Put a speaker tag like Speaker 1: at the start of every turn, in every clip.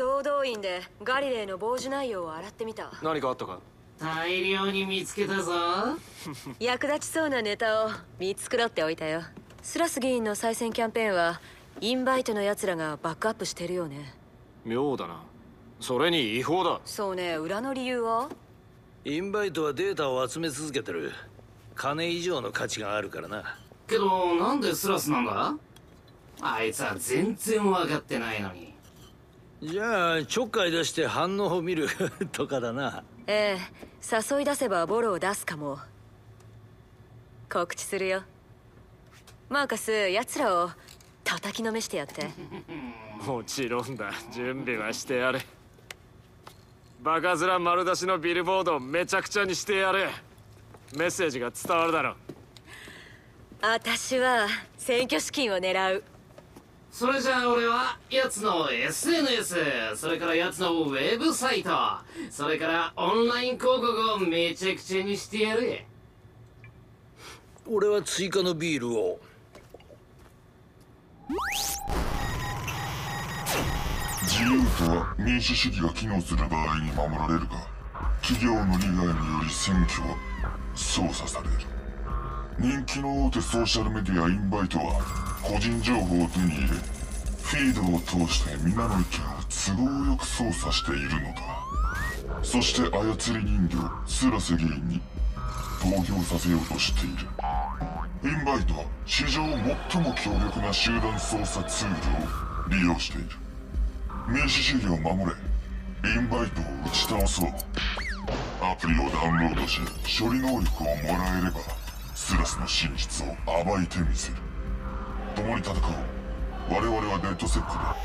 Speaker 1: 総動員でガリレーの傍受内容を洗ってみた。
Speaker 2: 何かあったか？
Speaker 3: 大量に見つけたぞ。
Speaker 1: 役立ちそうなネタを見繕っておいたよ。スラス議員の再選キャンペーンはインバイトの奴らがバックアップしてるよね。
Speaker 2: 妙だな。それに違法だ。
Speaker 1: そうね。裏の理由は
Speaker 4: インバイトはデータを集め続けてる。金以上の価値があるからな。
Speaker 3: けどなんでスラスなんだ？あいつは全然分かってないのに
Speaker 4: じゃあちょっかい出して反応を見る とかだな。
Speaker 1: ええ誘い出せばボロを出すかも。告知するよ。マーカス奴らを叩きのめしてやって。
Speaker 2: もちろんだ。準備はしてやれ。バカ面丸出しのビルボードをめちゃくちゃにしてやれ。メッセージが伝わるだろ
Speaker 1: 私は選挙資金を狙う
Speaker 3: それじゃあ俺は奴の SNS それから奴のウェブサイトそれからオンライン広告をめちゃくちゃにしてやる。
Speaker 4: 俺は追加のビールを。
Speaker 5: 自由とは民主主義が機能する場合に守られるが企業の利害により選挙は操作される。人気の大手ソーシャルメディアインバイトは個人情報を手に入れフィードを通して皆の意見を都合よく操作しているのだ。そして操り人形スラセ議員に投票させようとしている。インバイトは史上最も強力な集団操作ツールを利用している。民主主義を守れ。インバイトを打ち倒そう。アプリをダウンロードし処理能力をもらえればスラスの真実を暴いてみせる。共に戦おう。我々はデッドセックだ。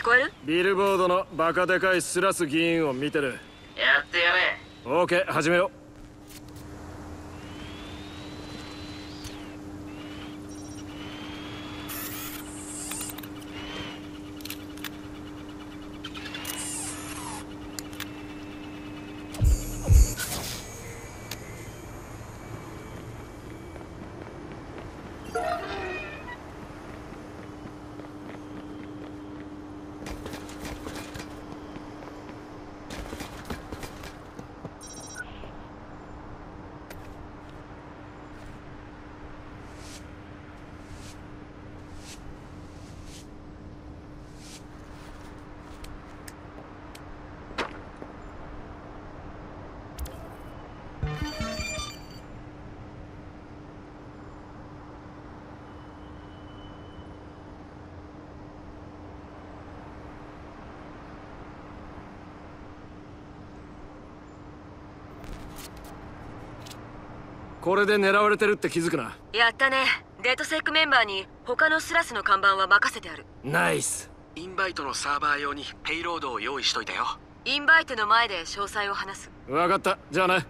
Speaker 1: 聞こえる？
Speaker 2: ビルボードのバカでかいスラス議員を見てる。
Speaker 3: やってやれ。
Speaker 2: オーケー始めようこれで狙われてるって気づくな。
Speaker 1: やったね。デトセックメンバーに他のスラスの看板は任せてある。
Speaker 2: ナイス。
Speaker 6: インバイトのサーバー用にペイロードを用意しといたよ。
Speaker 1: インバイトの前で詳細を話す。
Speaker 2: 分かった。じゃあな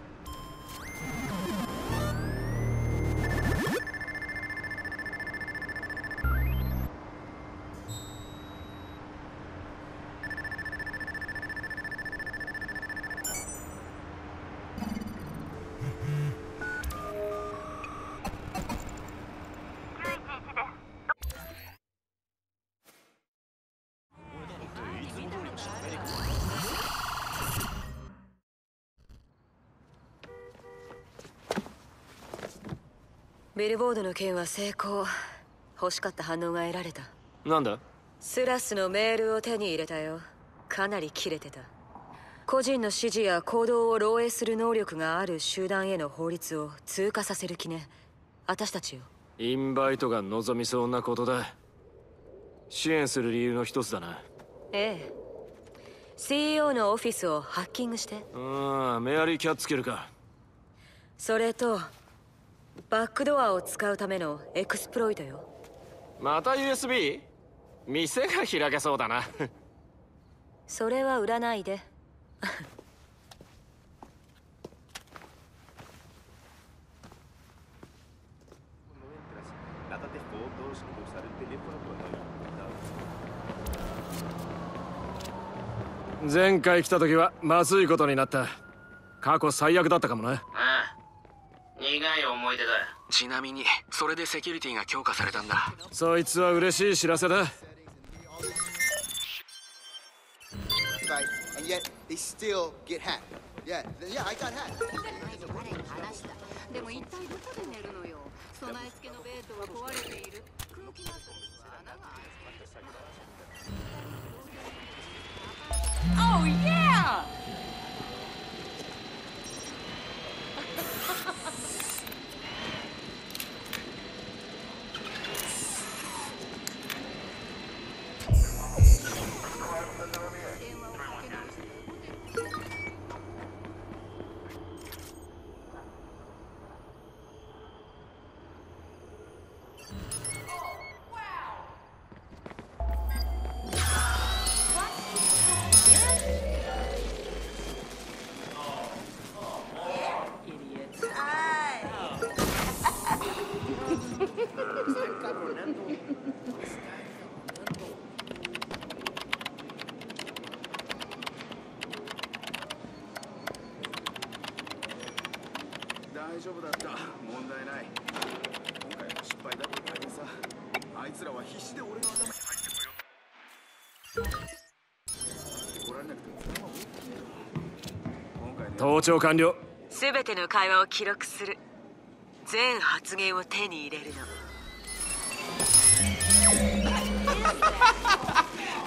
Speaker 1: ビルボードの件は成功。欲しかった反応が得られた。
Speaker 2: なんだ？
Speaker 1: スラスのメールを手に入れたよ。かなりキレてた。個人の指示や行動を漏洩する能力がある集団への法律を通過させる気ね。私たちよ。
Speaker 2: インバイトが望みそうなことだ。支援する理由の一つだな。
Speaker 1: ええ。CEO のオフィスをハッキングして。
Speaker 2: うんメアリーキャッツキルか。
Speaker 1: それとバックドアを使うためのエクスプロイトよ
Speaker 2: また USB? 店が開けそうだな
Speaker 1: それは売らないで.
Speaker 2: 前回来た時はまずいことになった過去最悪だったかもな
Speaker 6: ちなみにそれでセキュリティが強化されたんだ
Speaker 2: そいつは嬉しい知らせだ
Speaker 7: Right, and yet they still get hacked. Yeah, th- yeah, I got hacked.
Speaker 8: 彼に話したでも一体どこで寝るのよ備え付けのベッドは壊れている空気の後に穴が開いてる Oh yeah!
Speaker 9: 大丈夫だった。問題ない。大変さあいつらは必死で俺の頭に入ってこよう来られなくてもそれは大きいよ今回の
Speaker 2: 盗聴完了。
Speaker 1: 全ての会話を記録する。全発言を手に入れるの。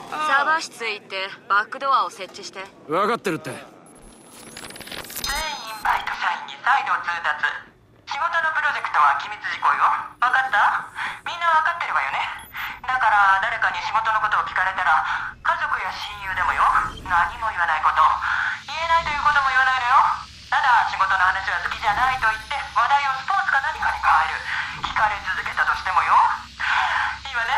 Speaker 1: サーバー室へ行ってバックドアを設置して。
Speaker 2: 分かってるって。
Speaker 10: 全インバイト社員に再度通達。仕事のプロジェクトは機密事項よ。分かった？分かってるわよね。だから誰かに仕事のことを聞かれたら家族や親友でもよ。何も言わないこと。言えないということも言わないのよ。ただ仕事の話は好きじゃないと言って話題をスポーツか何かに変える。聞かれ続けたとしてもよ。いいわね。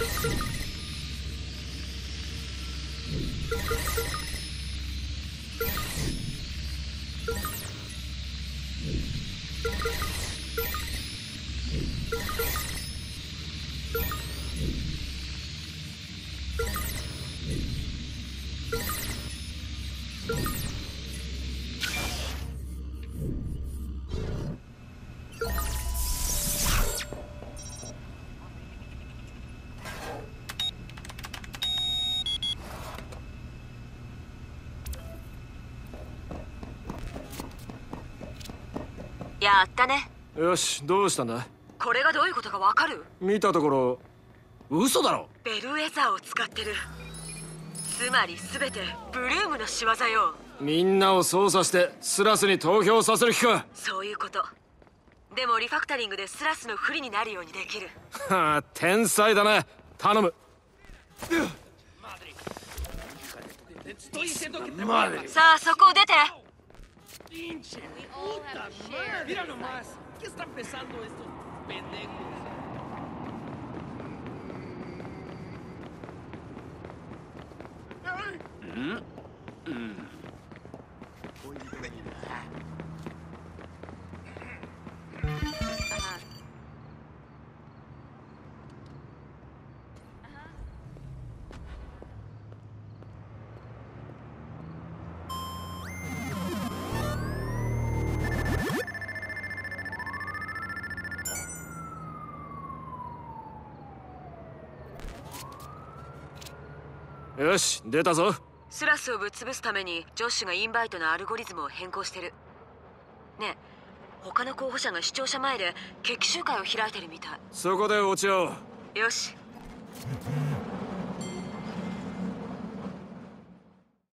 Speaker 10: Thank you.
Speaker 1: やったね。
Speaker 2: よしどうしたんだ？
Speaker 1: これがどういうことかわかる？
Speaker 2: 見たところ嘘だろ。
Speaker 1: ベルウェザーを使ってる。つまり全てブルームの仕業よ。
Speaker 2: みんなを操作してスラスに投票させる気か。
Speaker 1: そういうこと。でもリファクタリングでスラスの不利になるようにできる。
Speaker 2: はあ天才だな。頼む。
Speaker 1: さあそこを出て
Speaker 11: Mira nomás, ¿qué están pensando estos pendejos?
Speaker 2: よし出たぞ。
Speaker 1: スラスをぶっ潰すためにジョッシュがインバイトのアルゴリズムを変更してる。ねえ他の候補者が視聴者前で決起集会を開いてるみたい。
Speaker 2: そこでお茶を。
Speaker 1: よし